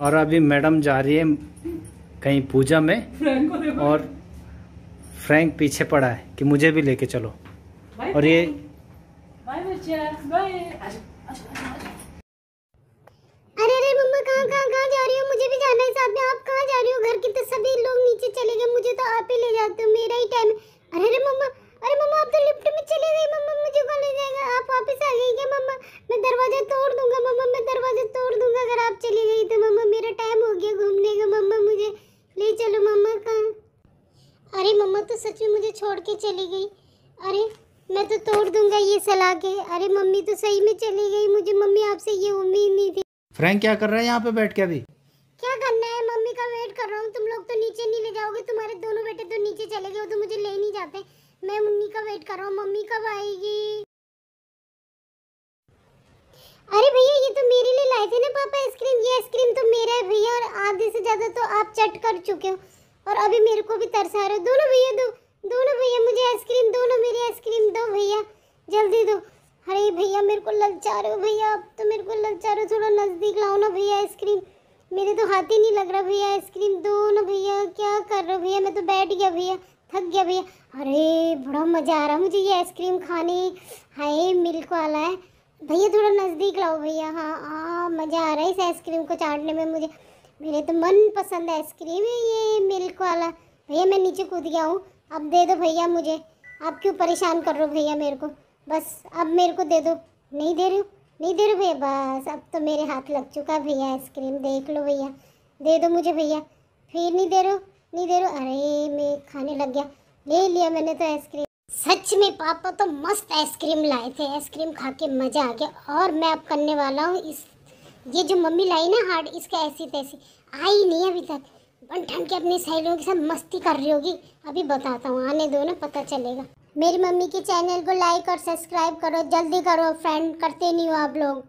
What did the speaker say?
और अभी मैडम जा रही है कहीं पूजा में और फ्रैंक पीछे पड़ा है कि मुझे भी लेके चलो। और ये बाय बच्चा. बाय अरे अरे मम्मा कहाँ कहाँ कहाँ जा रही हो? मुझे भी जाना है साथ में। आप कहाँ जा रही हो? घर के तो सभी लोग नीचे चले गए। मुझे तो आप ही ले जाते हो। मेरा ही टाइम अरे अरे मम्मा अरे मम्मा आप तो लिफ्ट में चले गई मम्मा मुझे कौन ले जाएगा? आप वापस आ गई क्या मम्मा? मैं दरवाज़ा तोड़ दूँगा। मम्मा मैं दरवाज़ा तोड़ दूँगा अगर आप चली मम्मा कहाँ? अरे मम्मा तो सच में मुझे छोड़ के चली गई। अरे मैं तो तोड़ दूँगा ये सलाह के। अरे मम्मी तो सही में चली गई। मुझे मम्मी आपसे ये उम्मीद नहीं थी। फ्रैंक क्या कर रहा है यहाँ पे बैठ के अभी? क्या करना है? मम्मी का वेट कर रहा हूँ। तुम लोग तो नीचे नहीं ले जाओगे। तुम्हारे दोनों बेटे तो नीचे चले गए तो मुझे ले नहीं जाते। मैं मम्मी का वेट कर रहा हूँ। मम्मी कब आएगी? अरे भैया ये तो मेरे लिए लाए थे ना पापा आइसक्रीम। ये आइसक्रीम तो मेरा है भैया और आधे से ज़्यादा तो आप चट कर चुके हो। और अभी मेरे को भी तरस आ रहा है। दोनों भैया, दो, दोनों भैया, मुझे आइसक्रीम दोनों मेरी आइसक्रीम दो भैया, जल्दी दो। अरे भैया, मेरे को ललचा रहे हो भैया, अब तो मेरे को ललचा रहे हो, थोड़ा नज़दीक लाओ ना भैया आइसक्रीम मेरे तो हाथ ही नहीं लग रहा भैया आइसक्रीम दो ना भैया, क्या कर रहे हो भैया? मैं तो बैठ गया भैया, थक गया भैया। अरे, बड़ा मज़ा आ रहा मुझे ये आइसक्रीम खाने। हाय मिल्क वाला है। भैया, थोड़ा नज़दीक लाओ भैया हाँ हाँ मज़ा आ रहा है इस आइसक्रीम को चाटने में मुझे। मेरे तो मन पसंद आइसक्रीम है, ये मिल्क वाला। भैया, मैं नीचे कूद गया हूँ। अब दे दो भैया मुझे। आप क्यों परेशान कर रहे हो भैया मेरे को? बस, अब मेरे को दे दो। नहीं दे रहे हो? नहीं दे रहे भैया? बस, अब तो मेरे हाथ लग चुका भैया आइसक्रीम। देख लो भैया। दे दो मुझे भैया। फिर नहीं दे रहे नहीं दे हो? अरे, मैं खाने लग गया। ले लिया मैंने तो आइसक्रीम। सच में पापा तो मस्त आइसक्रीम लाए थे। आइसक्रीम खा के मज़ा आ गया। और मैं अब करने वाला हूँ इस ये जो मम्मी लाई ना हार्ड, इसका ऐसी तैसी आई नहीं अभी तक। बन ठन के अपनी सहेलियों के साथ मस्ती कर रही होगी। अभी बताता हूँ, आने दो ना, पता चलेगा। मेरी मम्मी के चैनल को लाइक और सब्सक्राइब करो, जल्दी करो फ्रेंड करते नहीं हो आप लोग।